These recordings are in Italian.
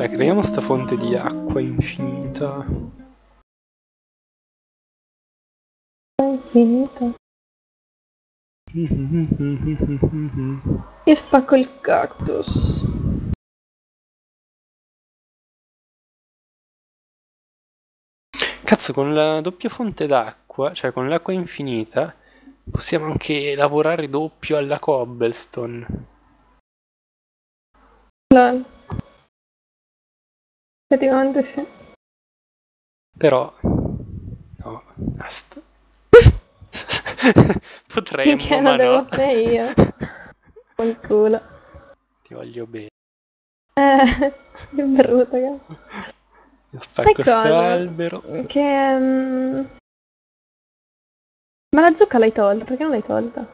Cioè, creiamo sta fonte di acqua infinita. Infinita. Io spacco il cactus. Cazzo, con la doppia fonte d'acqua, cioè con l'acqua infinita, possiamo anche lavorare doppio alla cobblestone. Lol. Effettivamente sì. Però... No, basta. Potremmo, Finché ma devo no. fare io. Col culo. Ti voglio bene. Eh, che brutto, che... Io spacco sto cosa? albero. Che... mm, Ma la zucca l'hai tolta? Perché non l'hai tolta?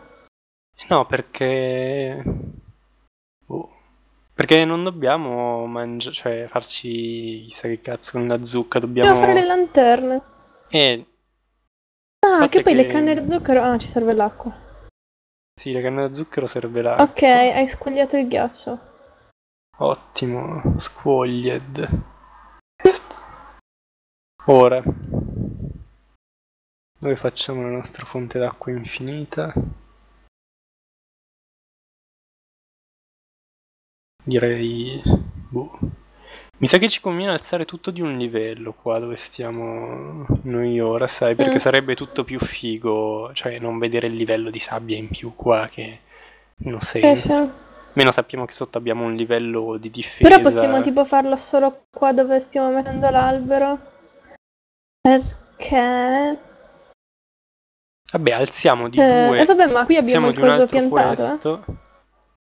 No, perché... boh. Perché non dobbiamo mangiare, cioè farci chissà che cazzo con la zucca, dobbiamo... Devo fare le lanterne. Eh, Ah, che poi che- le canne di zucchero... Ah, ci serve l'acqua. sì, la canna da zucchero serve là. Ok, hai squagliato il ghiaccio. Ottimo, squoglied. Questo. Ora, dove facciamo la nostra fonte d'acqua infinita? Direi... boh. Mi sa che ci conviene alzare tutto di un livello qua dove stiamo noi ora, sai, perché Mm. sarebbe tutto più figo, cioè non vedere il livello di sabbia in più qua che non senso. sì. Almeno sappiamo che sotto abbiamo un livello di difesa. Però possiamo tipo farlo solo qua dove stiamo mettendo l'albero. Perché... Vabbè, alziamo di Eh, due. e vabbè, ma qui abbiamo alziamo il coso piantato, eh.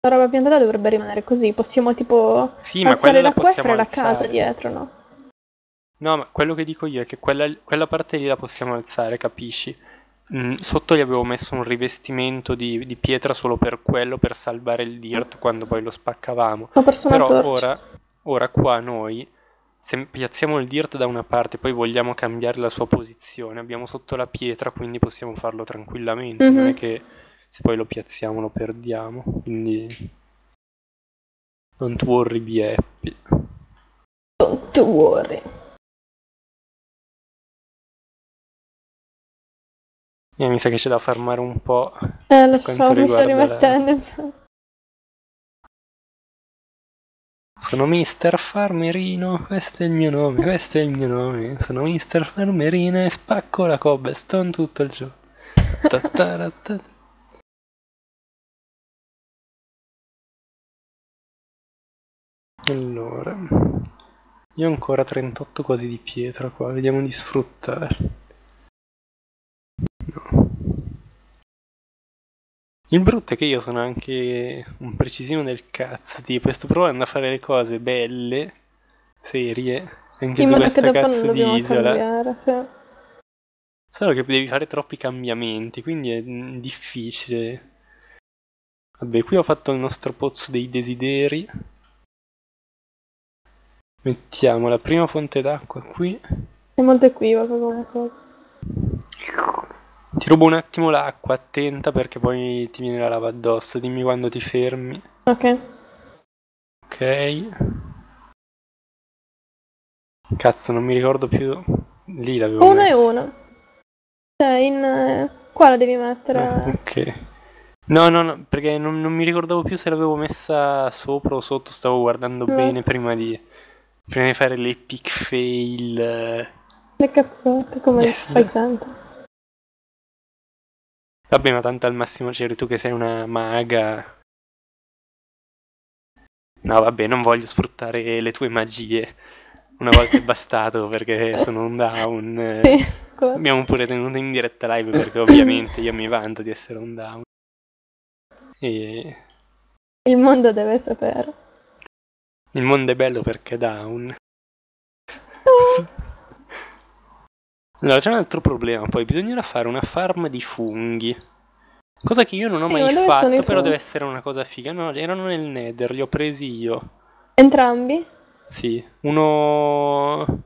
La roba piantata dovrebbe rimanere così. Possiamo tipo Sì, alzare la l'acqua e fare la casa dietro, no? No, ma quello che dico io è che quella, quella parte lì la possiamo alzare, capisci? Mm, sotto gli avevo messo un rivestimento di, di pietra solo per quello, per salvare il dirt quando poi lo spaccavamo. Ho perso una Però torcia. ora, ora qua noi, se piazziamo il dirt da una parte, poi vogliamo cambiare la sua posizione, abbiamo sotto la pietra, quindi possiamo farlo tranquillamente. Non è Mhm. che se poi lo piazziamo lo perdiamo. Quindi... Don't worry, be happy. Don't worry. Eh, mi sa che c'è da farmare un po'. Eh, lo so, mi sto riguarda la- rimettendo. Sono Mister Farmerino, questo è il mio nome, questo è il mio nome. Sono Mister Farmerino e spacco la cobblestone tutto il giorno. Allora, io ho ancora 38 cose di pietra qua, vediamo di sfruttare. No. Il brutto è che io sono anche un precisino del cazzo, tipo, sto provando a fare le cose belle, serie, anche In su questa cazzo di isola. cambiare. sì. Solo che devi fare troppi cambiamenti, quindi è mm, difficile. Vabbè, qui ho fatto il nostro pozzo dei desideri. Mettiamo la prima fonte d'acqua qui. È molto equivoco come cosa. Ti rubo un attimo l'acqua, attenta perché poi ti viene la lava addosso. Dimmi quando ti fermi. Ok. Ok. Cazzo, non mi ricordo più. Lì l'avevo Uno e messo. uno. Cioè, in... eh, Qua la devi mettere. Ah, ok. No, no, no, perché non, non mi ricordavo più se l'avevo messa sopra o sotto. Stavo guardando No. bene prima di, prima di fare l'epic fail. eh. Le cazzate, come Yes. fai sempre. Vabbè, ma tanto al massimo c'eri tu che sei una maga. No, vabbè, non voglio sfruttare le tue magie. Una volta è bastato perché sono un down. Sì. Abbiamo pure tenuto in diretta live perché ovviamente io mi vanto di essere un down. E Il mondo deve sapere. Il mondo è bello perché è down. Allora, c'è un altro problema, poi bisognerà fare una farm di funghi. Cosa che io non ho Sì, mai fatto, però deve essere una cosa figa. No, erano nel Nether, li ho presi io. Entrambi? Sì, uno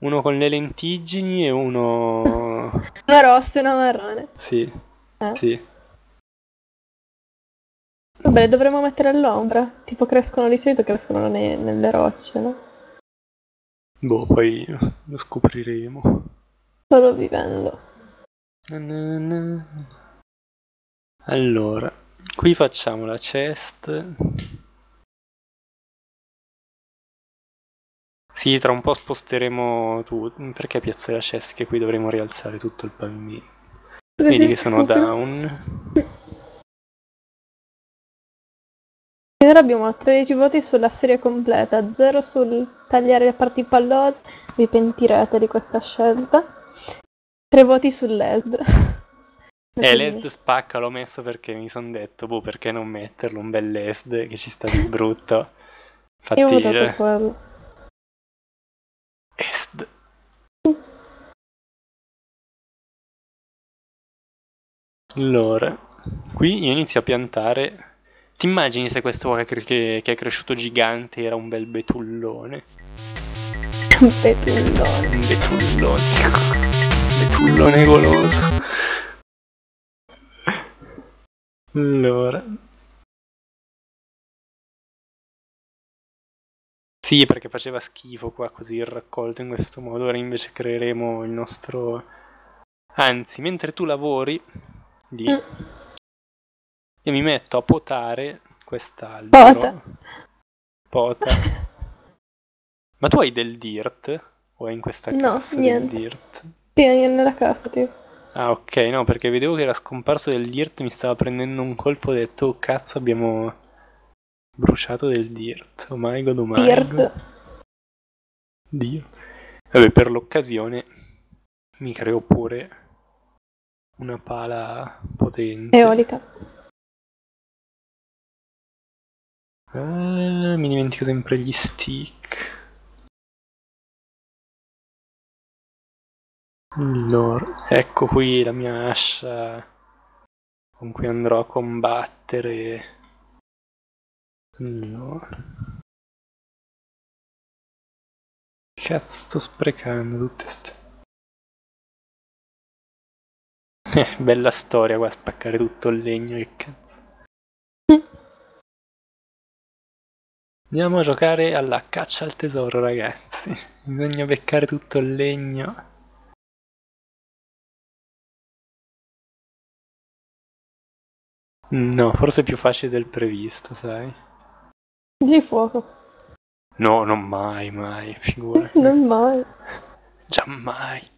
uno con le lentiggini e uno Una rossa e una marrone. Sì. Eh? Sì. Vabbè, le dovremmo mettere all'ombra. Tipo crescono di solito, crescono ne- nelle rocce, no? Boh, poi lo scopriremo. Solo vivendo. Na na na. Allora, qui facciamo la chest. Sì, tra un po' sposteremo tu. Perché piazzo la chest? Che qui dovremo rialzare tutto il pavimento. Vedi che sono down. Finora abbiamo 13 voti sulla serie completa, 0 sul tagliare le parti pallose, vi pentirete di questa scelta. 3 voti sull'ESD. Eh, l'ESD spacca, l'ho messo perché mi sono detto, boh, perché non metterlo un bel ESD che ci sta di brutto. Io ho Infatti, votato eh, quello. ESD. Allora, qui io inizio a piantare. Ti immagini se questo qua che, che- è cresciuto gigante era un bel betullone? Betullone. Un betullone. betullone goloso. Allora. Sì, perché faceva schifo qua così il raccolto in questo modo. Ora invece creeremo il nostro... Anzi, mentre tu lavori lì, Mm. Io mi metto a potare quest'albero. Pota. Pota. Ma tu hai del dirt? O è in questa No, cassa niente. del dirt? Sì, è nella casa, tipo. Ah, ok, no, perché vedevo che era scomparso del dirt, mi stava prendendo un colpo, ho detto, oh cazzo, abbiamo bruciato del dirt. Oh my god, oh my god. Dirt. Dio. Vabbè, per l'occasione mi creo pure una pala potente. Eolica. Ah, mi dimentico sempre gli stick. Allora, ecco qui la mia ascia con cui andrò a combattere. Allora. Cazzo, sto sprecando tutte ste... Eh, bella storia qua, spaccare tutto il legno, che cazzo. Andiamo a giocare alla caccia al tesoro, ragazzi. Bisogna beccare tutto il legno. No, forse è più facile del previsto, sai? Di fuoco. No, non mai, mai, figurati. Non mai. Giammai.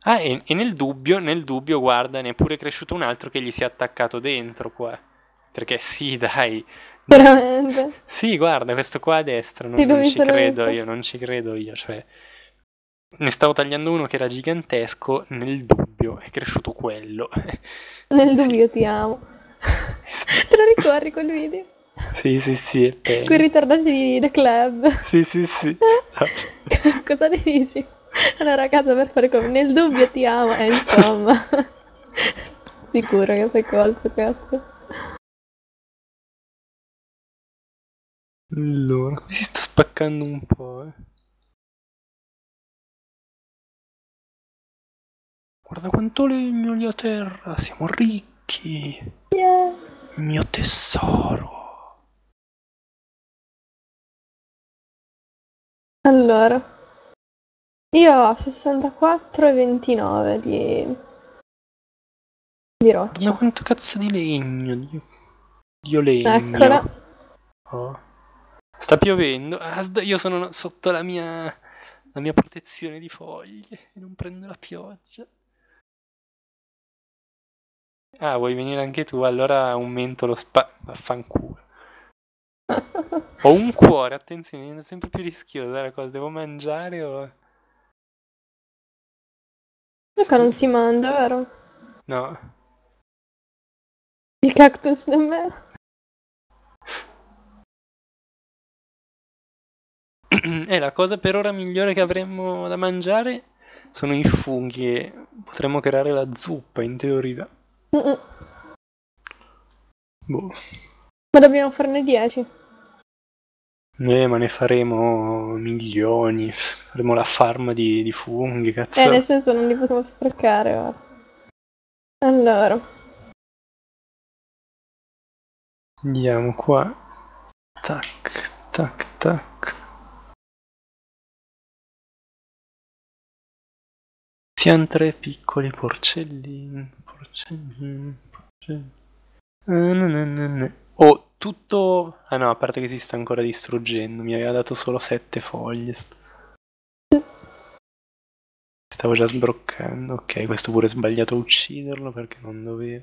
Ah, e, e nel dubbio, nel dubbio, guarda, ne è pure cresciuto un altro che gli si è attaccato dentro qua. Perché sì, dai. Veramente. Sì, guarda, questo qua a destra, non, non ci credo visto. io, non ci credo io, cioè... Ne stavo tagliando uno che era gigantesco, nel dubbio è cresciuto quello. Nel Sì. dubbio ti amo. Te lo ricordi quel video? Sì, sì, sì, è Quei bello. ritardati di The Club. Sì, sì, sì. Cosa ne dici? Una ragazza per fare come nel dubbio ti amo, e insomma. Sicuro che sei colto, cazzo. Allora, qui si sta spaccando un po', eh. Guarda quanto legno lì a terra, siamo ricchi. Yeah. Mio tesoro. Allora, io ho 64 e 29 di, di Guarda roccia. quanto cazzo di legno, Dio, Dio legno. Eccola. Oh. Sta piovendo. Ah, io sono sotto la mia, la mia protezione di foglie e non prendo la pioggia. Ah, vuoi venire anche tu? Allora aumento lo spa... Vaffanculo. Ho un cuore, attenzione, diventa sempre più rischiosa la cosa. Devo mangiare o... Qua non si mangia, vero? No. Il cactus nemmeno. E la cosa per ora migliore che avremmo da mangiare sono i funghi e potremmo creare la zuppa in teoria. Mm-mm. Boh. Ma dobbiamo farne 10. Eh, ma ne faremo milioni. Faremo la farm di, di funghi, cazzo. Eh, nel senso non li possiamo sprecare ora. Allora. Andiamo qua. Tac, tac, tac. Siamo tre piccoli porcellini. Porcellini. porcellini. Oh, tutto... Ah no, a parte che si sta ancora distruggendo. Mi aveva dato solo sette foglie. Stavo già sbroccando. Ok, questo pure è sbagliato a ucciderlo perché non dovevo.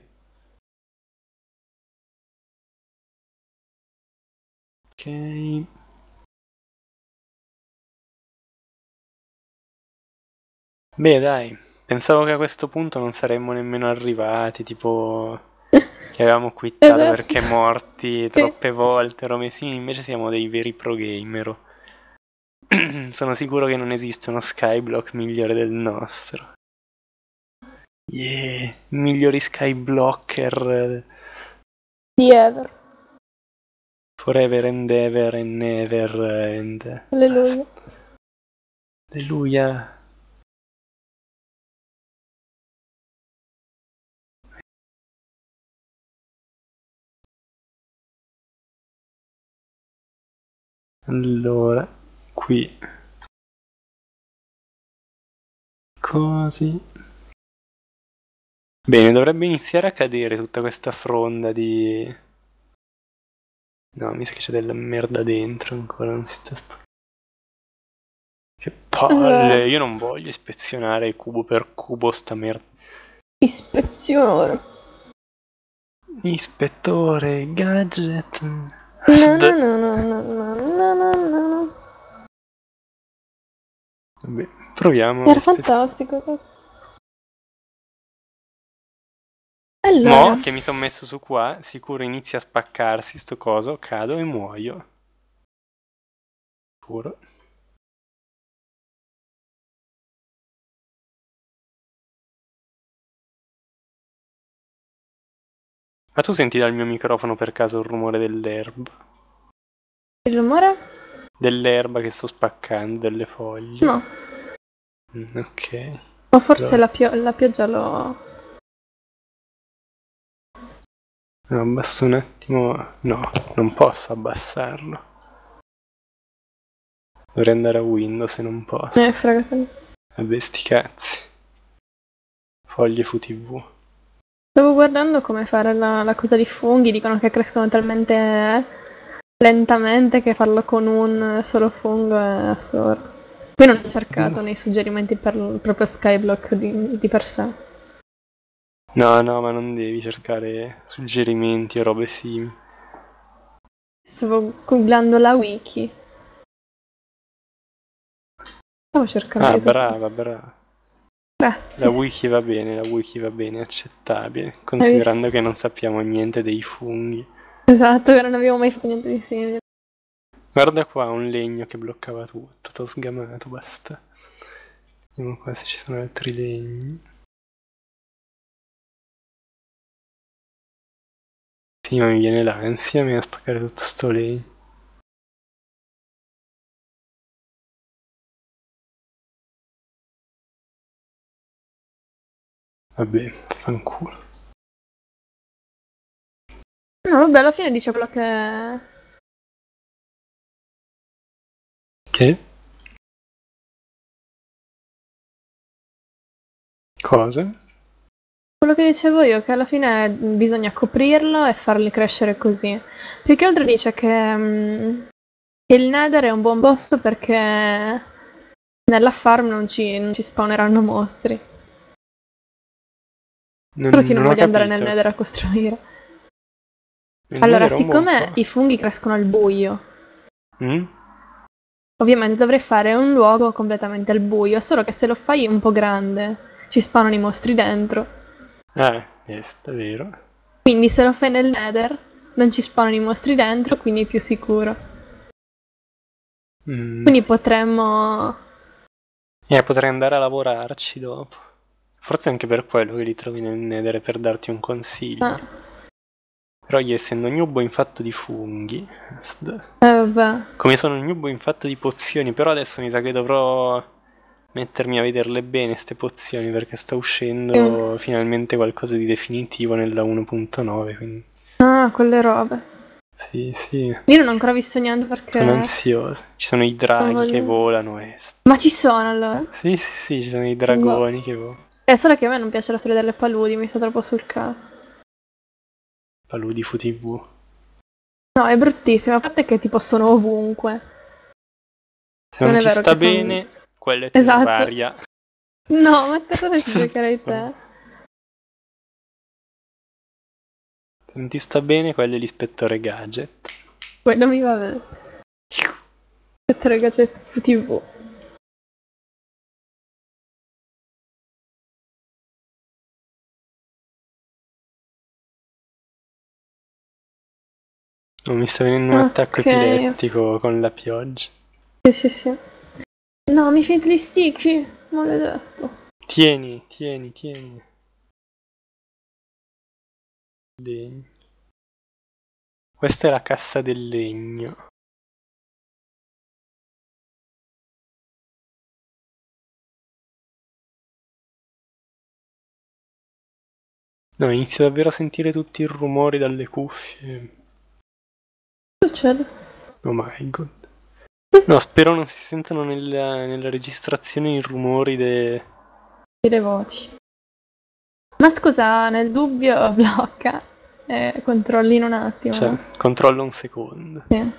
Ok. Beh, dai, pensavo che a questo punto non saremmo nemmeno arrivati, tipo che avevamo quittato esatto. perché morti troppe volte, Romesini, invece siamo dei veri pro gamer. Sono sicuro che non esiste uno skyblock migliore del nostro. Yeah, migliori skyblocker di ever. Forever and ever and never and... Alleluia. Alleluia. Allora, qui. Così. Bene, dovrebbe iniziare a cadere tutta questa fronda di... No, mi sa che c'è della merda dentro ancora, non si sta spaccando. Che palle, io non voglio ispezionare cubo per cubo sta merda. Ispezione. Ispettore, gadget. No, no, no, no, no, no, no, no, Vabbè, proviamo. Era fantastico. Allora. Mo che mi sono messo su qua, sicuro inizia a spaccarsi sto coso, cado e muoio. Sicuro. Ma tu senti dal mio microfono per caso il rumore dell'erba? Il rumore? Dell'erba che sto spaccando, delle foglie. No. Mm, ok. O forse Però... la, pio- la pioggia lo... No, abbasso un attimo. No, non posso abbassarlo. Dovrei andare a Windows se non posso. Eh, fregate. Vabbè, sti cazzi. Foglie FTV. Stavo guardando come fare la, la, cosa di funghi, dicono che crescono talmente lentamente che farlo con un solo fungo è assurdo. Poi non ho cercato nei suggerimenti per il proprio Skyblock di, di per sé. No, no, ma non devi cercare suggerimenti o robe simili. Stavo googlando la wiki. Stavo cercando. Ah, brava, brava. Grazie. La wiki va bene, la wiki va bene, accettabile, considerando che non sappiamo niente dei funghi. Esatto, non abbiamo mai fatto niente di simile. Guarda qua, un legno che bloccava tutto, t'ho sgamato, basta. Vediamo qua se ci sono altri legni. Sì, ma mi viene l'ansia, mi a spaccare tutto sto legno. Vabbè, fanculo. No, vabbè, alla fine dice quello che... Che? Cosa? Quello che dicevo io, che alla fine bisogna coprirlo e farli crescere così. Più che altro dice che, um, il Nether è un buon posto perché nella farm non ci, non ci spawneranno mostri. Non, Solo che non, non voglio andare nel Nether a costruire. Il allora, siccome i funghi crescono al buio, mm? ovviamente dovrei fare un luogo completamente al buio, solo che se lo fai un po' grande, ci spawnano i mostri dentro. Ah, yes, è vero. Quindi se lo fai nel nether non ci spawnano i mostri dentro, quindi è più sicuro. Mm. Quindi potremmo... Eh, potrei andare a lavorarci dopo. Forse anche per quello che li trovi nel nether per darti un consiglio. Ah. Però io essendo gnubo infatto di funghi... Eh, vabbè. Come sono gnubo infatto di pozioni, però adesso mi sa che dovrò mettermi a vederle bene queste pozioni perché sta uscendo mm. finalmente qualcosa di definitivo nella 1.9 quindi... ah quelle robe Sì, sì. Io non ho ancora visto niente perché... Sono ansioso. Ci sono i draghi voglio- che volano. E... Ma ci sono allora? Sì, sì, sì, ci sono i dragoni che volano. È solo che a me non piace la storia delle paludi, mi sta troppo sul cazzo. Paludi FTV. No, è bruttissimo, a parte che tipo sono ovunque. Se non, Non ti sta bene, quella è Esatto. Terraria. No, ma cosa ci giocherai te? Se non ti sta bene, quello è l'ispettore Gadget. Quello mi va bene. Aspetta, ragazzi, TV. Non mi sta venendo un attacco Ok. epilettico con la pioggia. Sì, sì, sì. No, mi finite gli sticky, maledetto. Tieni, tieni, tieni. Legno. Questa è la cassa del legno. No, inizio davvero a sentire tutti i rumori dalle cuffie. Succede? Oh my god. No, spero non si sentano nella, nella registrazione i rumori de... Le voci. Ma scusa, nel dubbio blocca. Eh, controllino un attimo. Cioè, controllo un secondo. Sì.